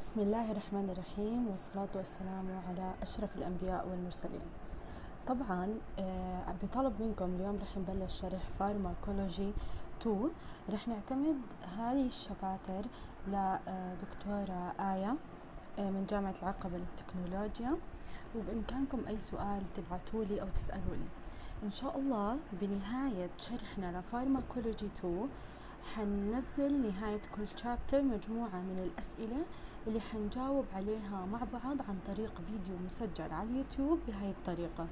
بسم الله الرحمن الرحيم والصلاة والسلام على أشرف الأنبياء والمرسلين. طبعا آه، بطلب منكم اليوم رح نبلش شرح pharmacology 2 رح نعتمد هذه ال chapters لدكتورة آية آه، من جامعة العقبة للتكنولوجيا. وبإمكانكم أي سؤال تبعتوا لي أو تسألوا لي. إن شاء الله بنهاية شرحنا ل pharmacology 2 حننزل نهاية كل chapter مجموعة من الأسئلة اللي حنجاوب عليها مع بعض عن طريق فيديو مسجل على اليوتيوب بهاي الطريقة.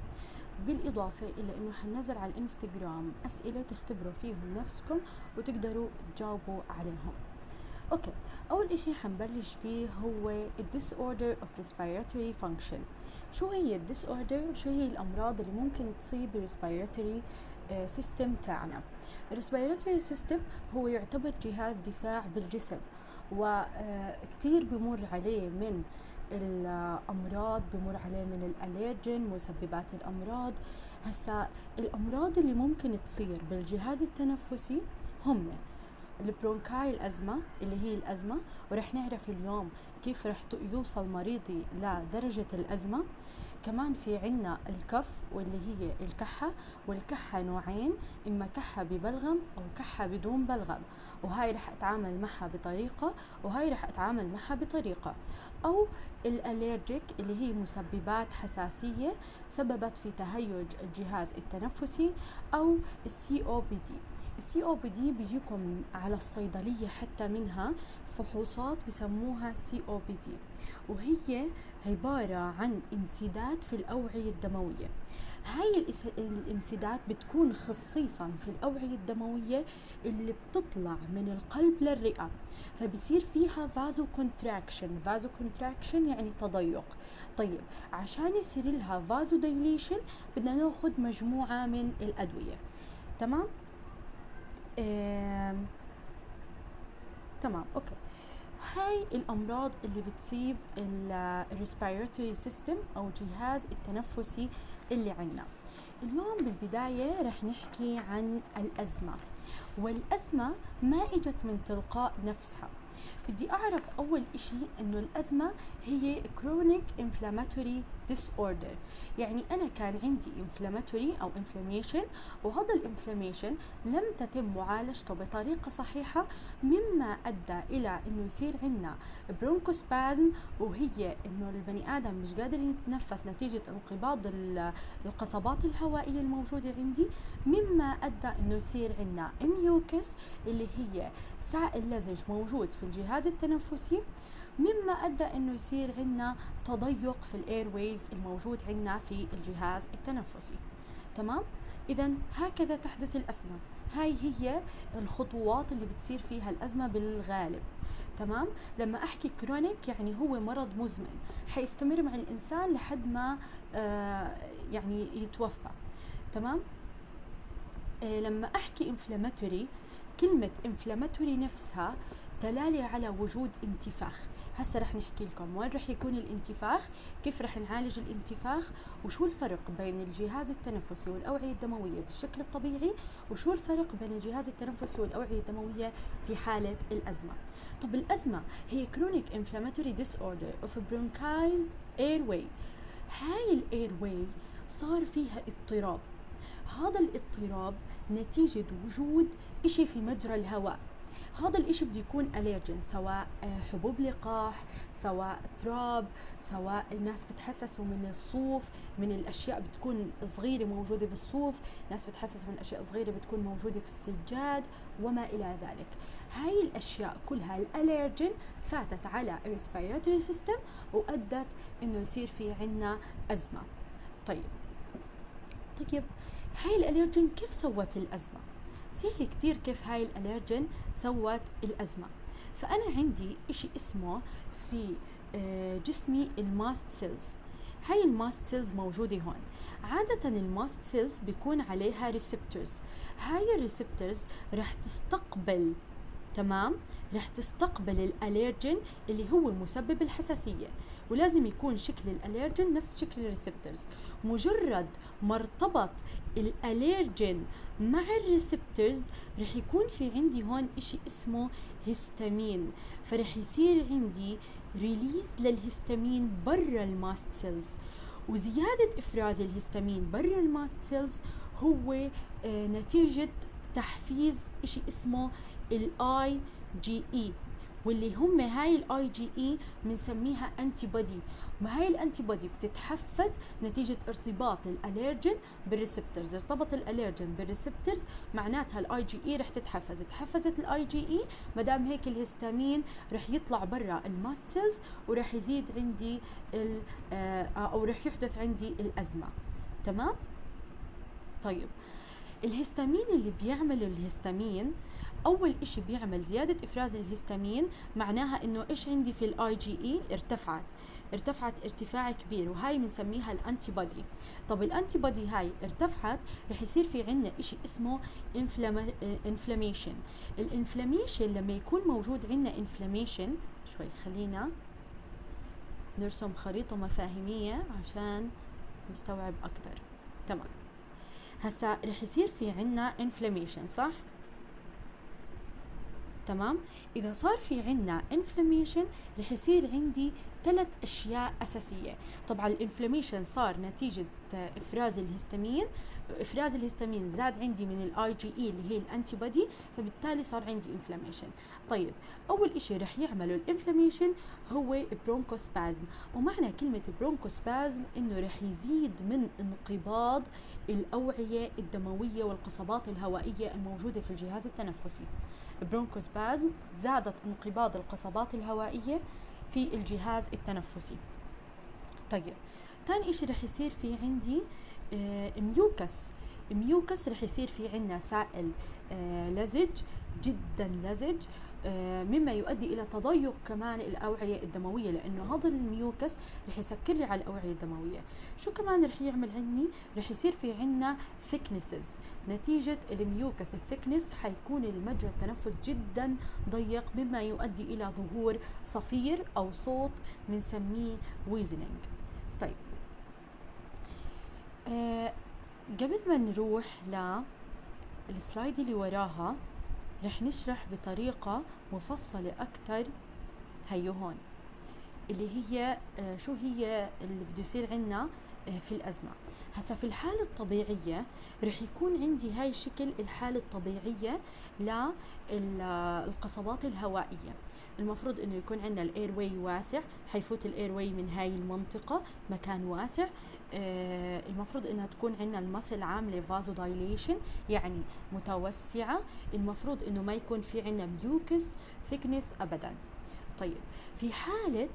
بالإضافة إلى أنه حننزل على الإنستغرام أسئلة تختبروا فيهم نفسكم وتقدروا تجاوبوا عليهم. okay أول إشي حنبلش فيه هو disorder of respiratory function. شو هي ال disorder شو هي الأمراض اللي ممكن تصيب respiratory system تاعنا. ال respiratory system هو يعتبر جهاز دفاع بالجسم وكتير بمر عليه من الأمراض بمر عليه من ال allergen مسببات الأمراض. هسا الأمراض اللي ممكن تصير بالجهاز التنفسي هم ال bronchial الأزمة اللي هي الأزمة ورح نعرف اليوم كيف رح يوصل مريضي لدرجة الأزمة. كمان في عنا ال cough واللي هي الكحة والكحة نوعين إما كحة ببلغم أو كحة بدون بلغم. وهاي رح أتعامل معها بطريقة وهاي رح أتعامل معها بطريقة. أو ال allergic اللي هي مسببات حساسية سببت في تهيج الجهاز التنفسي أو السي أو بي دي السي أو بي دي بيجيكم على الصيدلية حتى منها فحوصات بسموها COPD وهي عبارة عن انسداد في الأوعية الدموية. هاي الانسداد بتكون خصيصا في الأوعية الدموية اللي بتطلع من القلب للرئة فبصير فيها vasocontraction vasocontraction يعني تضيق. طيب عشان يصير لها vasodilation بدنا ناخذ مجموعة من الأدوية. تمام؟ تمام okay. هاي الأمراض اللي بتصيب ال respiratory system أو جهاز التنفسي اللي عندنا. اليوم بالبداية رح نحكي عن الأزمة والأزمة ما إجت من تلقاء نفسها. بدي أعرف أول إشي إنه الأزمة هي chronic inflammatory disorder. يعني أنا كان عندي inflammatory أو inflammation وهذا ال inflammation لم تتم معالجته بطريقة صحيحة مما أدى إلى إنه يصير عندنا bronchospasm وهي إنه البني آدم مش قادر يتنفس نتيجة انقباض القصبات الهوائية الموجودة عندي مما أدى إنه يصير عندنا mucus اللي هي سائل لزج موجود في الجهاز التنفسي مما أدى إنه يصير عندنا تضيق في ال airways الموجود عندنا في الجهاز التنفسي. تمام؟ إذا هكذا تحدث الأزمة. هاي هي الخطوات اللي بتصير فيها الأزمة بالغالب. تمام؟ لما أحكي chronic يعني هو مرض مزمن حيستمر مع الإنسان لحد ما آه يعني يتوفى. تمام؟ آه لما أحكي inflammatory كلمة inflammatory نفسها دلالة على وجود انتفاخ. هسه رح نحكي لكم وين رح يكون الانتفاخ كيف رح نعالج الانتفاخ وشو الفرق بين الجهاز التنفسي والأوعية الدموية بالشكل الطبيعي وشو الفرق بين الجهاز التنفسي والأوعية الدموية في حالة الأزمة. طب الأزمة هي chronic inflammatory disorder of bronchial airway. هاي الاير صار فيها اضطراب. هذا الاضطراب نتيجة وجود إشي في مجرى الهواء. هذا الإشي بده يكون أليرجين سواء آه، حبوب لقاح سواء تراب سواء الناس بتحسسوا من الصوف من الأشياء بتكون صغيرة موجودة بالصوف ناس بتحسسوا من أشياء صغيرة بتكون موجودة في السجاد وما إلى ذلك. هاي الأشياء كلها ال allergen فاتت على ال respiratory system وأدت إنه يصير في عنا أزمة. طيب طيب هاي ال allergen كيف سوت الأزمة؟ سهل كتير كيف هاي ال allergen سوت الأزمة. فأنا عندي إشي اسمه في آه، جسمي ال mast cells. هاي ال mast cells موجودة هون. عادة ال mast cells بيكون عليها receptors هاي ال receptors رح تستقبل تمام رح تستقبل ال allergen اللي هو مسبب الحساسية ولازم يكون شكل ال allergen نفس شكل ال receptors مجرد ما ارتبط ال allergen مع ال receptors رح يكون في عندي هون إشي اسمه هيستامين. فرح يصير عندي release لل histamine برا ال mast cells وزيادة إفراز الهستامين برا ال mast cells هو آه نتيجة تحفيز إشي اسمه ال IgE واللي هم هاي ال IgE بنسميها antibody ما هاي ال antibody بتتحفز نتيجة ارتباط الالرجين بالريسبتورز ارتبط الالرجين بالريسبتورز معناتها الاي جي اي رح تتحفز. تحفزت الاي جي اي ما دام هيك الهستامين رح يطلع برا ال mast cells ورح يزيد عندي آه، أو رح يحدث عندي الأزمة. تمام؟ طيب. الهستامين اللي بيعمل الهستامين أول إشي بيعمل زيادة إفراز الهستامين معناها إنه إيش عندي في الاي جي اي ارتفعت. ارتفعت ارتفاع كبير وهاي بنسميها ال antibody طب ال antibody هاي ارتفعت رح يصير في عندنا إشي اسمه inflammation ال inflammation لما يكون موجود عندنا inflammation شوي خلينا نرسم خريطة مفاهيمية عشان نستوعب أكثر تمام. هسا رح يصير في عندنا inflammation صح؟ تمام؟ إذا صار في عندنا inflammation رح يصير عندي ثلاث أشياء أساسية. طبعا ال inflammation صار نتيجة إفراز الهستامين. إفراز الهستامين زاد عندي من ال IgE اللي هي ال antibody فبالتالي صار عندي inflammation طيب أول إشي رح يعمله ال inflammation هو bronchospasm ومعنى كلمة bronchospasm إنه رح يزيد من انقباض الأوعية الدموية والقصبات الهوائية الموجودة في الجهاز التنفسي. bronchospasm زادت انقباض القصبات الهوائية في الجهاز التنفسي. طيب ثاني إشي رح يصير في عندي آه mucus. mucus رح يصير في عندنا سائل آه لزج جدا لزج. مما يؤدي إلى تضيق كمان الأوعية الدموية لأنه هذا ال mucus رح يسكر لي على الأوعية الدموية. شو كمان رح يعمل عندي رح يصير في عندنا thickness نتيجة ال mucus ال thickness حيكون المجرى التنفس جدا ضيق مما يؤدي إلى ظهور صفير أو صوت بنسميه wheezing طيب. آه قبل ما نروح لل slide اللي وراها رح نشرح بطريقة مفصلة أكتر. هيو هون. اللي هي آه، شو هي اللي بده يصير آه، في الأزمة. هسا في الحالة الطبيعية رح يكون عندي هاي الشكل الحالة الطبيعية للقصبات الهوائية. المفروض إنه يكون عندنا ال airway واسع حيفوت ال airway من هاي المنطقة مكان واسع. آه المفروض إنها تكون عندنا ال muscle عامله vasodilation يعني متوسعة. المفروض إنه ما يكون في عندنا mucus thickness ابدا. طيب في حالة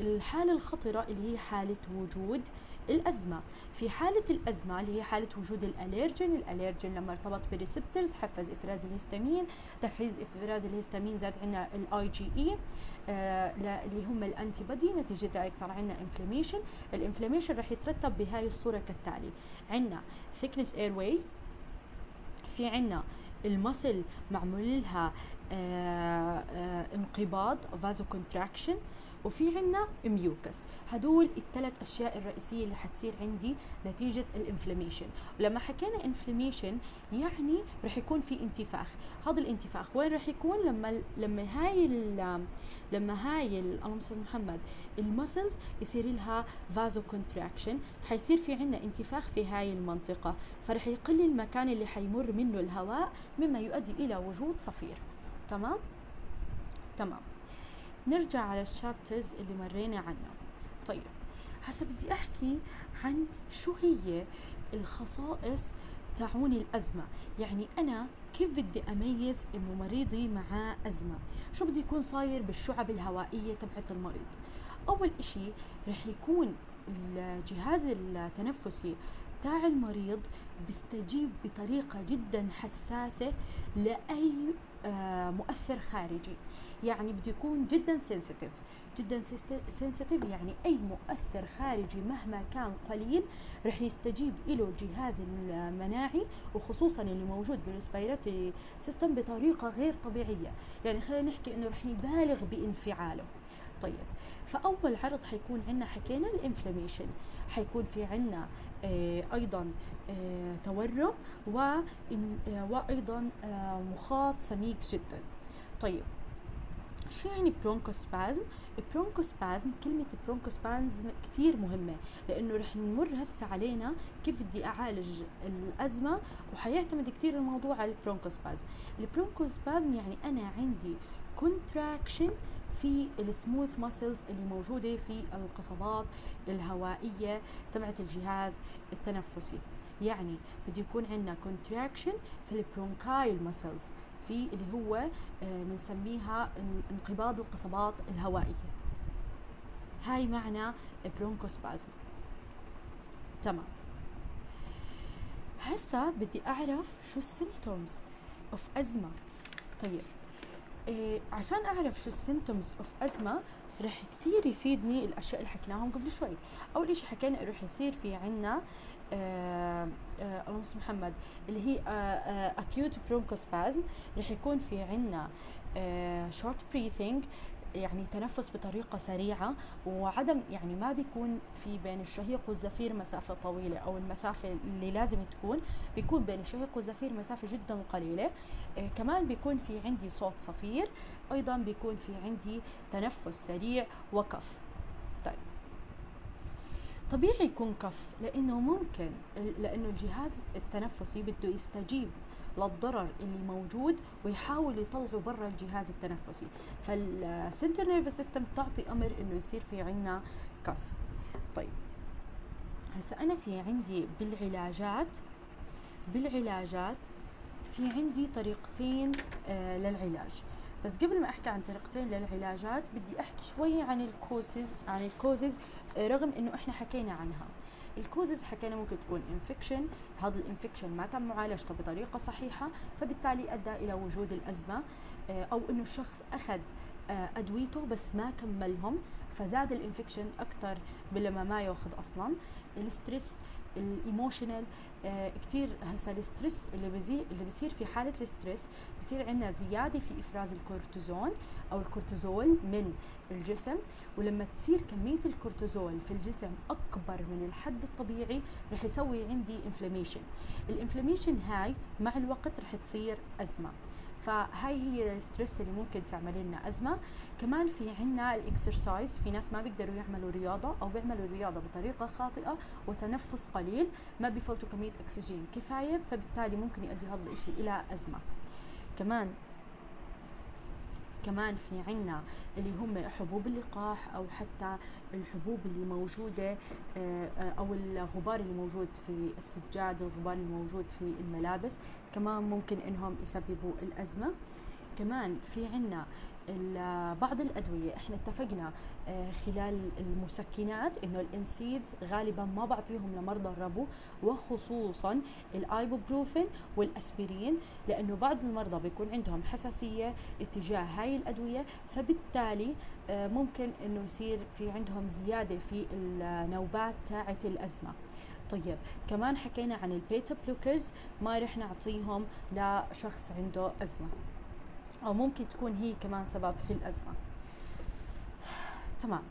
الحالة الخطرة اللي هي حالة وجود الأزمة. في حالة الأزمة اللي هي حالة وجود ال allergen ال allergen لما ارتبط بال receptors حفز إفراز الهستامين تحفيز إفراز الهستامين زاد عندنا الاي جي اي اللي هم ال antibody نتيجة ذلك صار عندنا inflammation ال inflammation رح يترتب بهاي الصورة كالتالي. عندنا thickness airway في عندنا ال muscle معمول لها آه آه انقباض vasocontraction وفي عنا mucus هدول الثلاث أشياء الرئيسية اللي حتصير عندي نتيجة ال inflammation ولما حكينا inflammation يعني رح يكون في انتفاخ. هذا الانتفاخ وين رح يكون؟ لما لما هاي لما هاي اللهم صل محمد ال muscles يصير لها vasocontraction حيصير في عندنا انتفاخ في هاي المنطقة. فرح يقل المكان اللي حيمر منه الهواء مما يؤدي إلى وجود صفير. تمام؟ تمام. نرجع على الشابترز اللي مرينا عنها طيب هسا بدي أحكي عن شو هي الخصائص تاعون الأزمة. يعني أنا كيف بدي أميز إنه مريضي معاه أزمة؟ شو بده يكون صاير بالشعب الهوائية تبعت المريض؟ أول إشي رح يكون الجهاز التنفسي تاع المريض بيستجيب بطريقة جدا حساسة لأي آه، مؤثر خارجي. يعني بده يكون جدا sensitive جدا sensitive يعني أي مؤثر خارجي مهما كان قليل رح يستجيب له الجهاز المناعي وخصوصا اللي موجود بال respiratory system بطريقة غير طبيعية. يعني خلينا نحكي إنه رح يبالغ بانفعاله. طيب. فأول عرض حيكون عندنا حكينا ال inflammation حيكون في عندنا آه أيضا آه تورم آه وأيضا مخاط سميك جدا. طيب شو يعني bronchospasm؟ bronchospasm كلمة bronchospasm كتير مهمة لأنه رح نمر هسه علينا كيف بدي أعالج الأزمة وحيعتمد كتير الموضوع على ال bronchospasm ال bronchospasm يعني أنا عندي contraction في ال smooth muscles اللي موجودة في القصبات الهوائية تبعت الجهاز التنفسي. يعني بده يكون عندنا contraction في ال bronchial muscles في اللي هو بنسميها آه انقباض القصبات الهوائية. هاي معنى bronchospasm تمام. هسا بدي أعرف شو ال symptoms of أزمة. طيب. إيه عشان أعرف شو ال symptoms of ازمه رح كتير يفيدني الأشياء اللي حكيناهم قبل شوي. أول إشي حكينا رح يصير في عنا آه آه محمد اللي هي acute bronchospasm رح يكون في عنا short breathing يعني تنفس بطريقة سريعة وعدم يعني ما بيكون في بين الشهيق والزفير مسافة طويلة أو المسافة اللي لازم تكون بيكون بين الشهيق والزفير مسافة جدا قليلة. آه كمان بيكون في عندي صوت صفير أيضا بيكون في عندي تنفس سريع وكف طيب. طبيعي يكون كف لأنه ممكن لأنه الجهاز التنفسي بده يستجيب. للضرر اللي موجود ويحاول يطلعه برا الجهاز التنفسي. فال central nervous system تعطي أمر إنه يصير في عنا cough. طيب هسا أنا في عندي بالعلاجات بالعلاجات في عندي طريقتين آه للعلاج. بس قبل ما أحكي عن طريقتين للعلاجات بدي أحكي شوي عن ال causes عن ال causes آه رغم إنه إحنا حكينا عنها. ال causes حكينا ممكن تكون infection هذا ال infection ما تم معالجته بطريقة صحيحة فبالتالي أدى إلى وجود الأزمة أو إنه الشخص أخذ أدويته بس ما كملهم فزاد ال infection أكثر بلما ما ياخذ أصلا. ال stress ال emotional آه كثير هسا ال stress اللي بزي اللي بصير في حالة ال stress بصير عندنا زيادة في إفراز الكورتيزون أو الكورتيزول من الجسم ولما تصير كمية الكورتيزول في الجسم أكبر من الحد الطبيعي رح يسوي عندي inflammation ال inflammation هاي مع الوقت رح تصير أزمة. فهاي هي ال stress اللي ممكن تعمل لنا أزمة. كمان في عنا ال exercise في ناس ما بيقدروا يعملوا رياضة أو بيعملوا الرياضه بطريقة خاطئة وتنفس قليل ما بفوتوا كميه أكسجين كفاية فبالتالي ممكن يؤدي هذا الشيء إلى أزمة. كمان كمان في عنا اللي هم حبوب اللقاح أو حتى الحبوب اللي موجودة أو الغبار اللي موجود في السجاد والغبار اللي موجود في الملابس. كمان ممكن إنهم يسببوا الأزمة. كمان في عنا بعض الأدوية. إحنا اتفقنا خلال المسكنات إنه الانسيدز غالبا ما بعطيهم لمرضى الربو وخصوصا الآيبوبروفين والأسبرين لأنه بعض المرضى بيكون عندهم حساسية اتجاه هاي الأدوية فبالتالي ممكن إنه يصير في عندهم زيادة في النوبات تاعه الأزمة. طيب كمان حكينا عن ال beta blockers ما رح نعطيهم لشخص عنده أزمة. أو ممكن تكون هي كمان سبب في الأزمة. تمام.